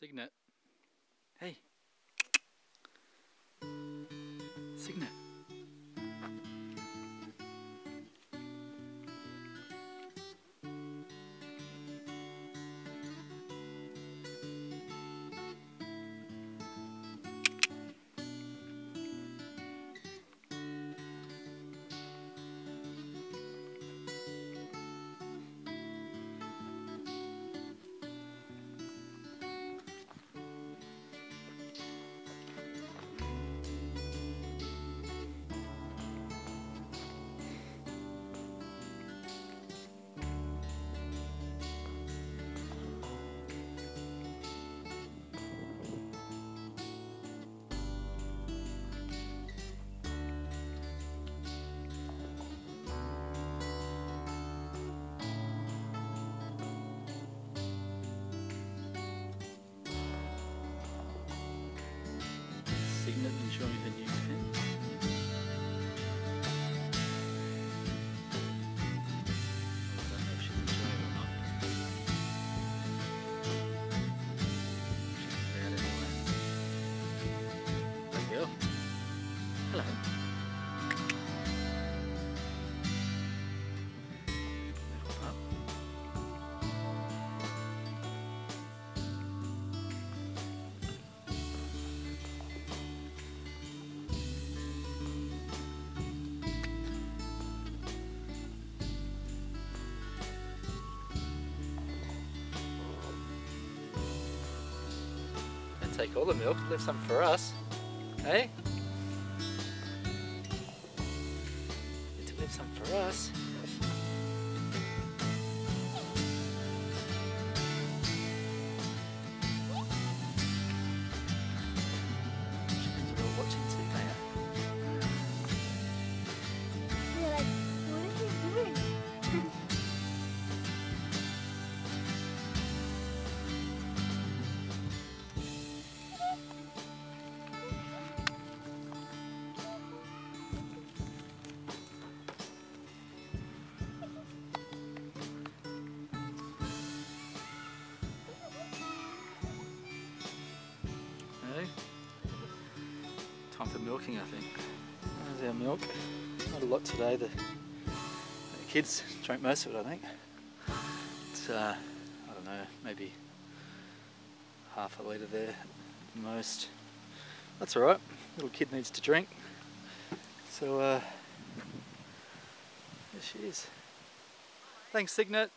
Sygnet. Hey. Sygnet. Sygnet enjoying her new take all the milk, leave some for us. Hey? Need to leave some for us. Time for milking, I think. There's our milk. Not a lot today. The, the kids drank most of it, I think. It's, uh, I don't know, maybe half a litre there at most. That's alright. Little kid needs to drink. So, uh, there she is. Thanks, Sygnet.